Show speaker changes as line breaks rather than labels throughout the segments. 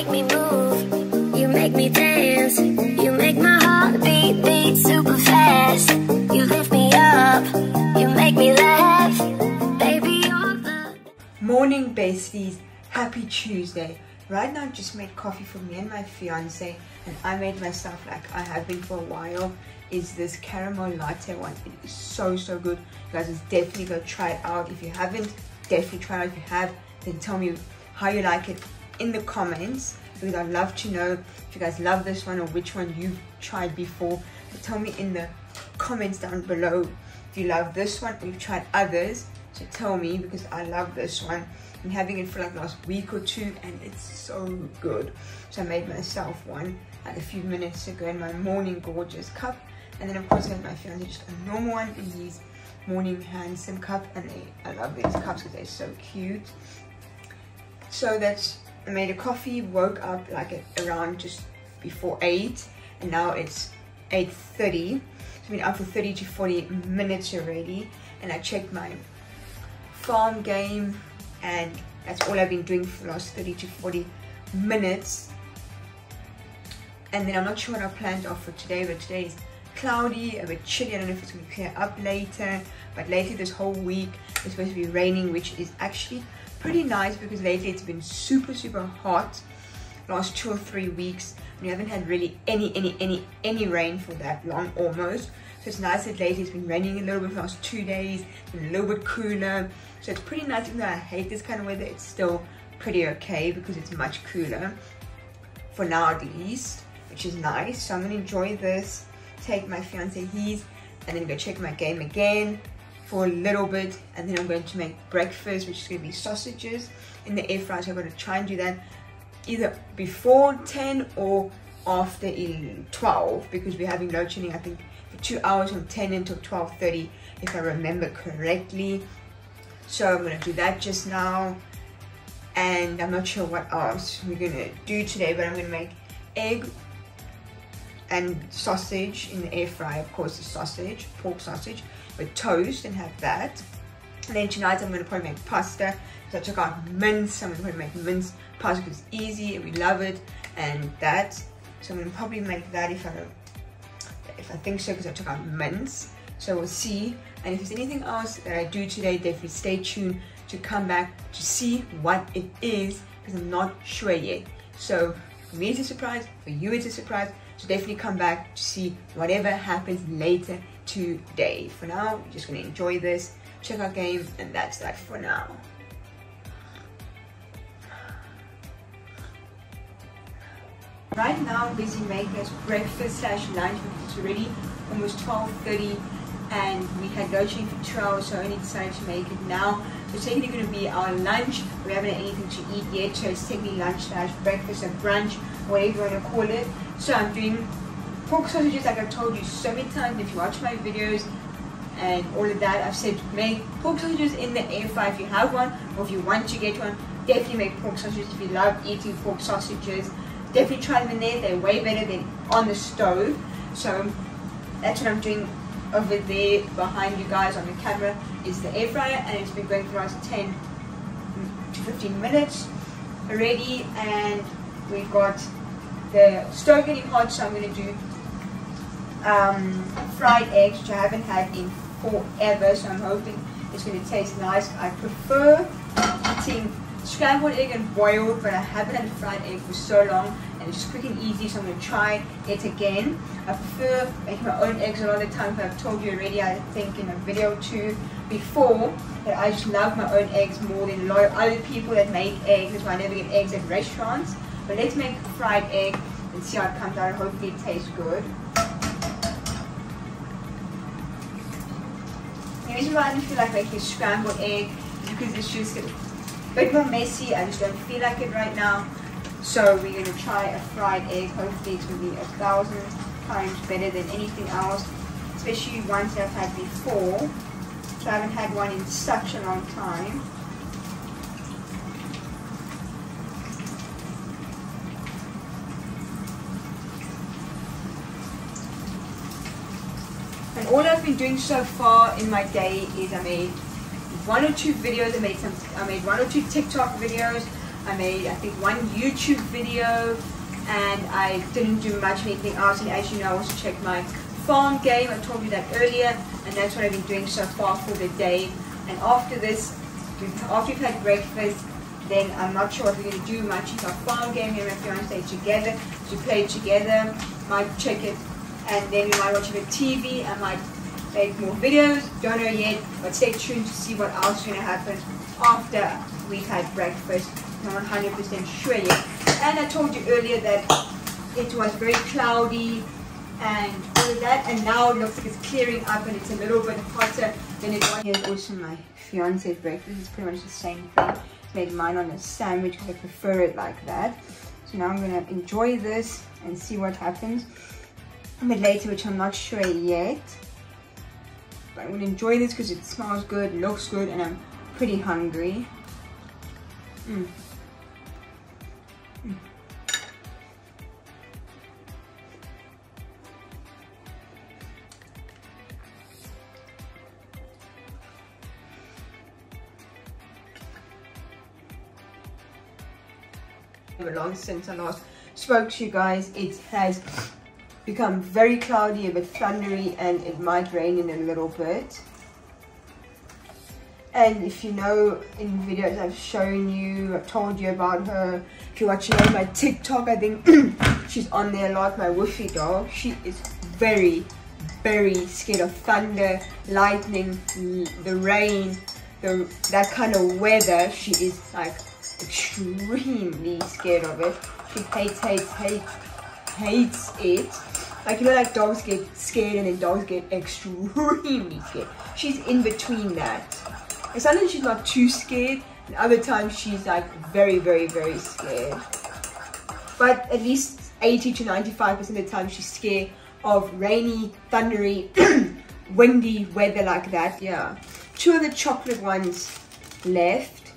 make me move, you make me dance, you make my heart beat, beat super fast. You lift me up, you make me laugh, baby, you're the...
Morning besties, happy Tuesday. Right now I just made coffee for me and my fiance and I made myself like I have been for a while is this caramel latte one. It is so so good. You guys just definitely go try it out. If you haven't, definitely try it out. If you have, then tell me how you like it in the comments because I'd love to know if you guys love this one or which one you've tried before. Tell me in the comments down below if you love this one or you've tried others. So tell me because I love this one. I'm having it for like last week or two and it's so good. So I made myself one like a few minutes ago in my morning gorgeous cup. And then of course I got my fiance just a normal one in his morning handsome cup and they, I love these cups because they're so cute. So that's I made a coffee, woke up like around just before 8 and now it's 8.30. So I've been up for 30 to 40 minutes already and I checked my farm game and that's all I've been doing for the last 30 to 40 minutes and then I'm not sure what our plans are for today but today is cloudy a bit chilly I don't know if it's going to clear up later but later this whole week it's supposed to be raining which is actually pretty nice because lately it's been super super hot last two or three weeks. And we haven't had really any any any any rain for that long almost. So it's nice that lately it's been raining a little bit for the last two days a little bit cooler. So it's pretty nice even though I hate this kind of weather it's still pretty okay because it's much cooler for now at least which is nice. So I'm gonna enjoy this take my fiance he's, and then go check my game again for a little bit and then I'm going to make breakfast which is going to be sausages in the air fryer. So I'm going to try and do that either before 10 or after 12 because we're having load shedding I think for two hours from 10 until 12.30 if I remember correctly. So I'm going to do that just now and I'm not sure what else we're going to do today but I'm going to make egg and sausage in the air fryer, of course the sausage, pork sausage, with toast and have that. And then tonight I'm going to probably make pasta. So I took out mince, I'm to probably make mince pasta because it's easy and we love it. And that, so I'm to probably make that if I if I think so because I took out mince. So we'll see. And if there's anything else that I do today, definitely stay tuned to come back to see what it is because I'm not sure yet. So for me it's a surprise, for you it's a surprise. So definitely come back to see whatever happens later today. For now, we're just gonna enjoy this, check our game, and that's that for now. Right now, I'm busy making breakfast slash lunch because it's already almost 12.30 and we had load shedding for two hours, so I only decided to make it now. So it's technically going to be our lunch. We haven't had anything to eat yet, so it's technically lunch slash breakfast or brunch, whatever you want to call it. So I'm doing pork sausages like I've told you so many times. If you watch my videos and all of that, I've said make pork sausages in the air fryer if you have one, or if you want to get one, definitely make pork sausages if you love eating pork sausages. Definitely try them in there. They're way better than on the stove. So that's what I'm doing over there behind you guys on the camera is the air fryer and it's been going for us 10 to 15 minutes already and we've got the stove getting hot so I'm going to do um, fried eggs which I haven't had in forever so I'm hoping it's going to taste nice. I prefer eating scrambled egg and boiled but I haven't had fried egg for so long and it's quick and easy so I'm going to try it again. I prefer making my own eggs a lot of the time but I've told you already I think in a video or two before that I just love my own eggs more than a lot of other people that make eggs that's why I never get eggs at restaurants but let's make fried egg and see how it comes out hopefully it tastes good. The I don't feel like making a scrambled egg because it's just a bit more messy I just don't feel like it right now so we're going to try a fried egg. Hopefully it's to be a thousand times better than anything else, especially ones that I've had before. So I haven't had one in such a long time. And all I've been doing so far in my day is I made one or two videos, I made some I made one or two TikTok videos, I made, I think, one YouTube video and I didn't do much anything else. And as you know, I also checked my farm game. I told you that earlier, and that's what I've been doing so far for the day. And after this, after we've had breakfast, then I'm not sure what we're going to do much. It's our farm game here and my fiance together to play together. Might check it, and then we might watch a bit TV. I might make more videos. Don't know yet, but stay tuned to see what else is going to happen after we've had breakfast. I'm 100% sure yet. And I told you earlier that it was very cloudy and all of that and now it looks like it's clearing up and it's a little bit hotter than it was. Here's also my fiance's breakfast. It's pretty much the same thing. Made mine on a sandwich because I prefer it like that. So now I'm going to enjoy this and see what happens a bit later, which I'm not sure yet. But I'm to enjoy this because it smells good, looks good, and I'm pretty hungry. Mm. Mm. long since I last spoke to you guys. It has become very cloudy, a bit thundery, and it might rain in a little bit. And if you know in videos I've shown you, I've told you about her. If you're watching on my TikTok, I think she's on there a lot, my woofy dog. She is very, very scared of thunder, lightning, the rain, the, that kind of weather. She is like extremely scared of it. She hates, hates, hates, hates it. Like, you know, like dogs get scared and then dogs get extremely scared. She's in between that. And sometimes she's not too scared, and other times she's like very, very, very scared. But at least 80 to 95% of the time she's scared of rainy, thundery, windy weather like that. Yeah. Two of the chocolate ones left.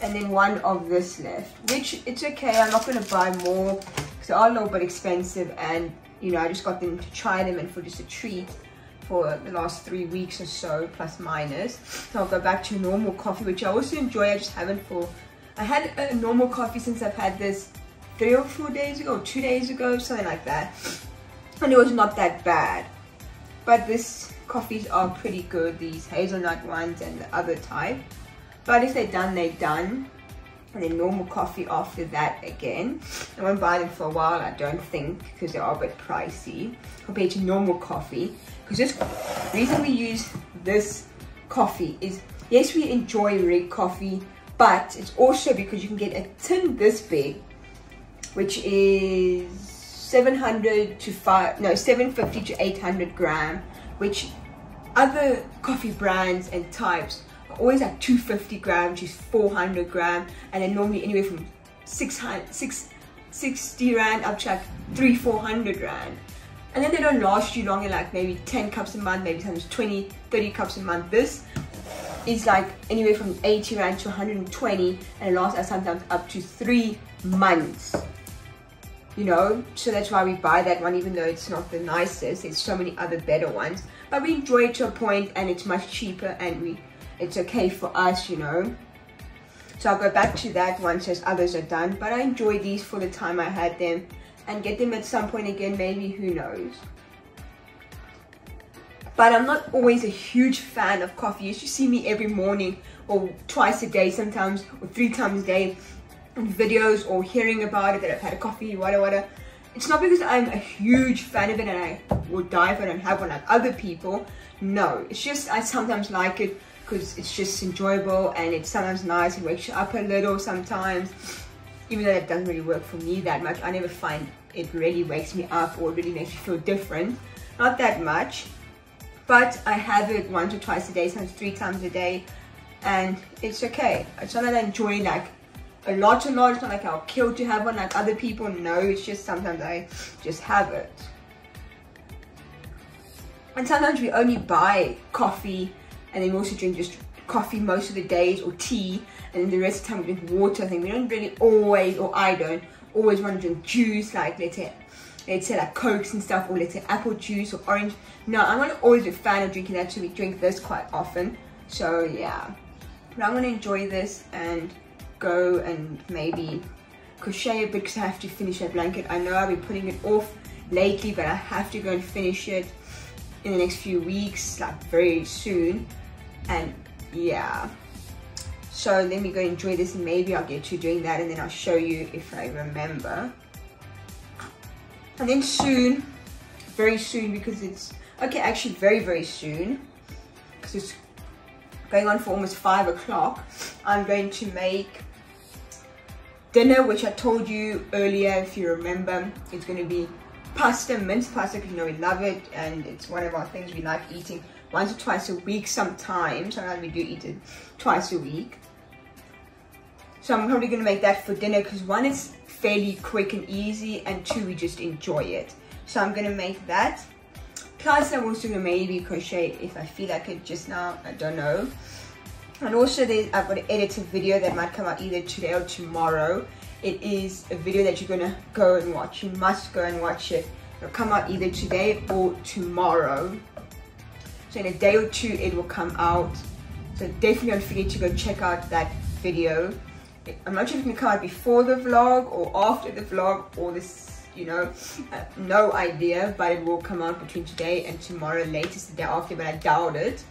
And then one of this left. Which, it's okay. I'm not going to buy more. They are little bit expensive. And, you know, I just got them to try them and for just a treat for the last three weeks or so, plus minus. So I'll go back to normal coffee, which I also enjoy. I just haven't for... I had a normal coffee since I've had this three or four days ago, two days ago, something like that. And it was not that bad. But this coffees are pretty good, these hazelnut ones and the other type. But if they're done, they're done. And then normal coffee after that again. I won't buy them for a while, I don't think, because they are a bit pricey compared to normal coffee. Because this reason we use this coffee is, yes, we enjoy Ricoffy, but it's also because you can get a tin this big, which is 700 to 5, no, 750 to 800 gram, which other coffee brands and types always like 250 gram to 400 gram, and then normally anywhere from 600, 660 rand up to like 3, 400 rand. And then they don't last you long in like maybe 10 cups a month maybe sometimes 20 30 cups a month. This is like anywhere from 80 rand to 120 and it lasts us sometimes up to three months. You know so that's why we buy that one even though it's not the nicest there's so many other better ones. But we enjoy it to a point and it's much cheaper and we it's okay for us you know so I'll go back to that once as others are done but I enjoy these for the time I had them and get them at some point again, maybe, who knows. But I'm not always a huge fan of coffee. You should see me every morning or twice a day sometimes or three times a day in videos or hearing about it that I've had a coffee, whatever. It's not because I'm a huge fan of it and I will die if I don't have one like other people. No, it's just I sometimes like it because it's just enjoyable and it's sometimes nice. It wakes you up a little sometimes even though it doesn't really work for me that much, I never find it really wakes me up or really makes me feel different. Not that much, but I have it once or twice a day, sometimes three times a day, and it's okay. It's not that I enjoy like a lot, a lot. It's not like I'll kill to have one like other people. No, it's just sometimes I just have it. And sometimes we only buy coffee and then we also drink just coffee most of the days or tea and then the rest of the time we drink water. I think we don't really always, or I don't, always want to drink juice like let's say, let's say like cokes and stuff or let's say apple juice or orange. No, I'm not always a fan of drinking that so we drink this quite often. So yeah, but I'm to enjoy this and go and maybe crochet a bit because I have to finish that blanket. I know I've been putting it off lately, but I have to go and finish it in the next few weeks, like very soon. And yeah. So let me go enjoy this maybe I'll get to doing that and then I'll show you if I remember. And then soon, very soon because it's, okay, actually very, very soon, because it's going on for almost five o'clock, I'm going to make dinner, which I told you earlier, if you remember, it's going to be pasta, minced pasta, because you know we love it, and it's one of our things we like eating once or twice a week sometimes. Sometimes we do eat it twice a week. So I'm probably going to make that for dinner, because one, it's fairly quick and easy, and two, we just enjoy it. So I'm going to make that. Plus, I'm also going to maybe crochet if I feel like it just now. I don't know. And also, I've got to edit a video that might come out either today or tomorrow. It is a video that you're going to go and watch. You must go and watch it. It'll come out either today or tomorrow. So in a day or two, it will come out. So definitely don't forget to go check out that video. I'm not sure if it's going to come out before the vlog or after the vlog or this you know uh, no idea but it will come out between today and tomorrow latest the day after but i doubt it.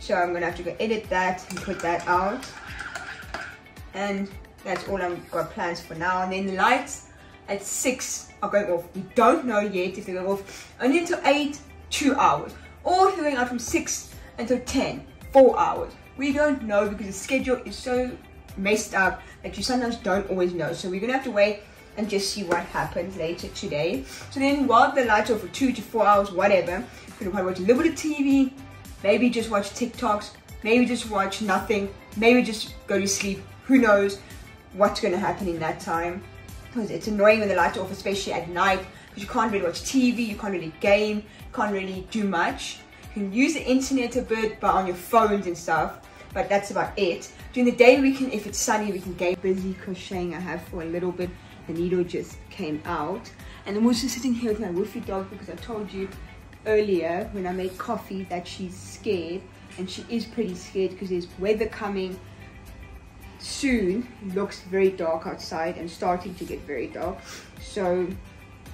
So i'm gonna have to go edit that and put that out. And that's all i've got plans for now. And then the lights at six are going off. We don't know yet if they're going off only until eight two hours they're going out from six until 10 four hours we don't know because the schedule is so messed up that you sometimes don't always know so we're gonna have to wait and just see what happens later today. So then while the lights are for two to four hours, whatever, gonna probably watch a little bit of TV, maybe just watch TikToks, maybe just watch nothing, maybe just go to sleep. Who knows what's gonna happen in that time. Because it's annoying when the lights are off, especially at night, because you can't really watch TV, you can't really game, can't really do much. You can use the internet a bit, but on your phones and stuff, but that's about it. During the day, we can, if it's sunny, we can game. Busy crocheting I have for a little bit the needle just came out. And I'm also sitting here with my woofy dog because I told you earlier when I made coffee that she's scared. And she is pretty scared because there's weather coming soon. It looks very dark outside and starting to get very dark. So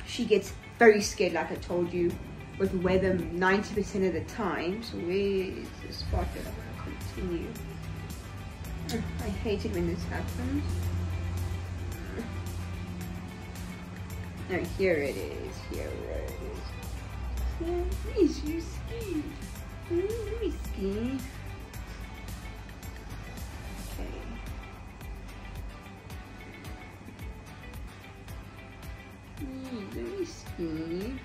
she gets very scared like I told you with weather 90% of the time. So where is the spot that I'm going to continue? I hate it when this happens. No, here it is. Here it is. Yeah, please, you ski. Let me ski. Me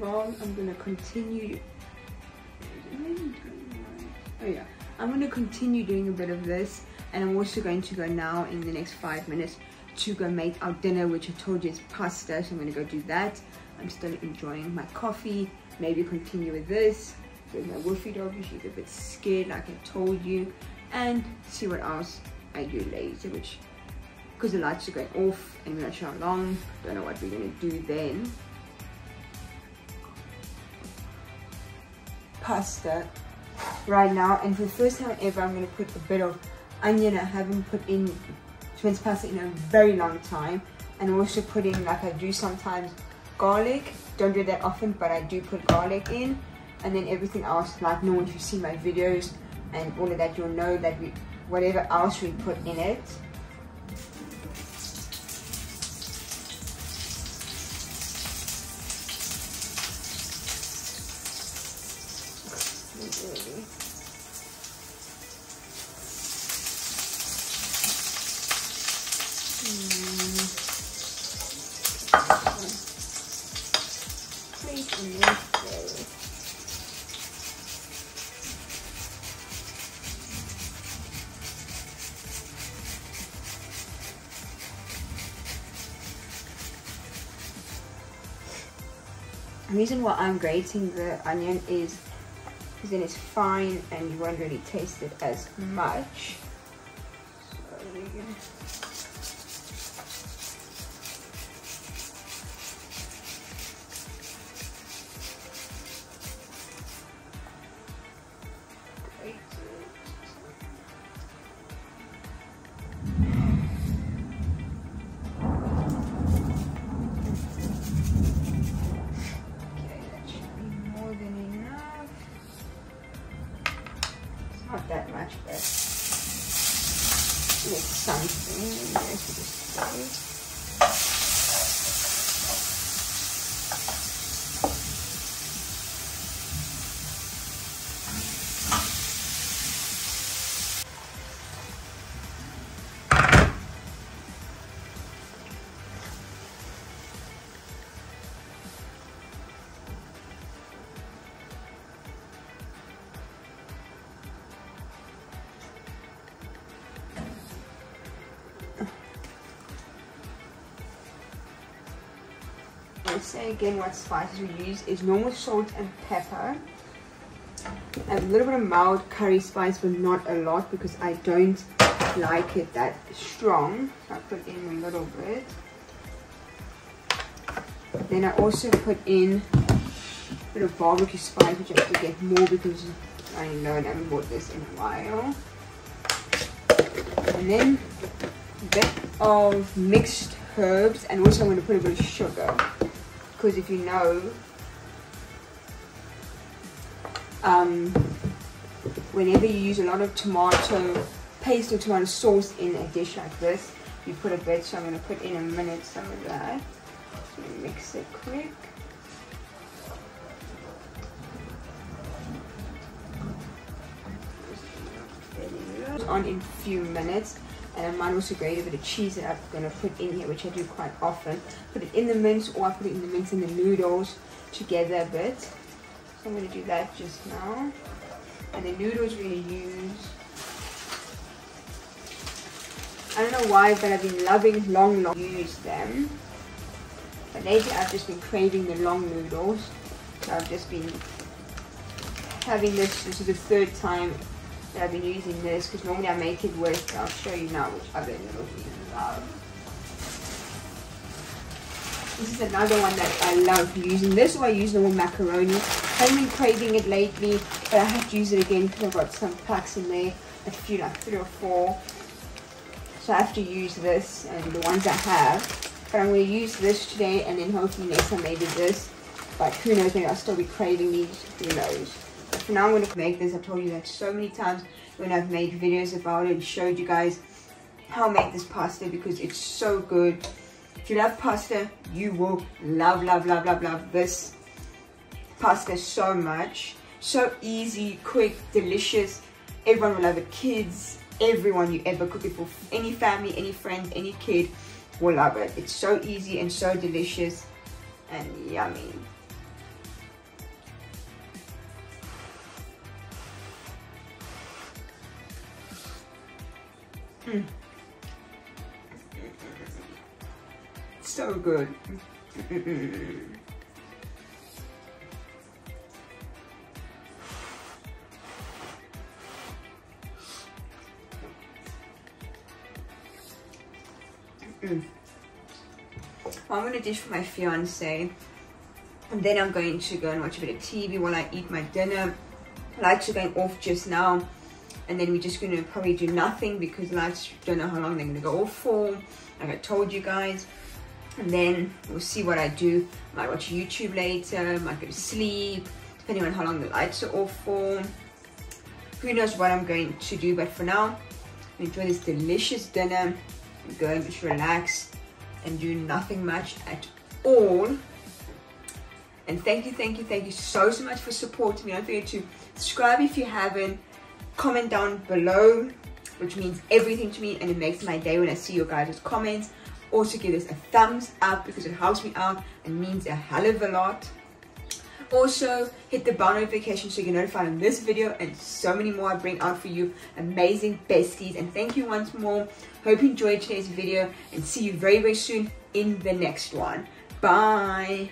well I'm gonna continue. Oh yeah. I'm gonna continue doing a bit of this and I'm also going to go now in the next five minutes to go make our dinner which I told you is pasta so I'm gonna go do that. I'm still enjoying my coffee. Maybe continue with this. With my woofy dog she's a bit scared like I told you. And see what else I do later which because the lights are going off and we're not sure how long. Don't know what we're gonna do then pasta right now and for the first time ever I'm going to put a bit of onion. I haven't put in minced pasta in a very long time and also putting like I do sometimes garlic. Don't do that often but I do put garlic in and then everything else like no one if you see my videos and all of that. You'll know that we whatever else we put in it The reason why I'm grating the onion is because then it's fine and you won't really taste it as mm. much. Not that much, but it's something. I'll say again what spices we use is normal salt and pepper. A little bit of mild curry spice, but not a lot because I don't like it that strong. So I put in a little bit. Then I also put in a bit of barbecue spice, which I have to get more because I know I haven't bought this in a while. And then bit of mixed herbs and also I'm going to put a bit of sugar. Because if you know um, whenever you use a lot of tomato paste or tomato sauce in a dish like this you put a bit so I'm going to put in a minute some of that. Mix it quick. On in a few minutes and I might also grate a bit of cheese that I'm going to put in here which I do quite often. Put it in the mince or I put it in the mince and the noodles together a bit. So I'm going to do that just now. And the noodles we're going to use I don't know why but I've been loving long long use them. But lately I've just been craving the long noodles. So I've just been having this this is the third time I've been using this because normally I make it with, I'll show you now which other noodles we love. This is another one that I love using. This or I use normal macaroni. I haven't been craving it lately, but I have to use it again because I've got some packs in there, a few like three or four. So I have to use this and the ones I have. But I'm going to use this today and then hopefully next time maybe this. But who knows, maybe I'll still be craving these, who knows. For now I'm going to make this. I've told you that so many times when I've made videos about it and showed you guys how I make this pasta because it's so good. If you love pasta, you will love, love, love, love, love this pasta so much. So easy, quick, delicious. Everyone will love it. Kids, everyone you ever cook it for. Any family, any friend, any kid will love it. It's so easy and so delicious and yummy. So good. Mm. I'm gonna dish for my fiance, and then I'm going to go and watch a bit of TV while I eat my dinner. Lights are going off just now, and then we're just gonna probably do nothing because lights don't know how long they're gonna go off for. Like I told you guys, and then we'll see what I do. Might watch YouTube later, might go to sleep, depending on how long the lights are off for. Who knows what I'm going to do, but for now, enjoy this delicious dinner and go and just relax and do nothing much at all. And thank you, thank you, thank you so, so much for supporting me. Don't forget to subscribe if you haven't, comment down below, which means everything to me and it makes my day when I see your guys' comments. Also give this a thumbs up because it helps me out and means a hell of a lot. Also, hit the bell notification so you get notified on this video and so many more I bring out for you. Amazing besties. And thank you once more. Hope you enjoyed today's video and see you very, very soon in the next one. Bye.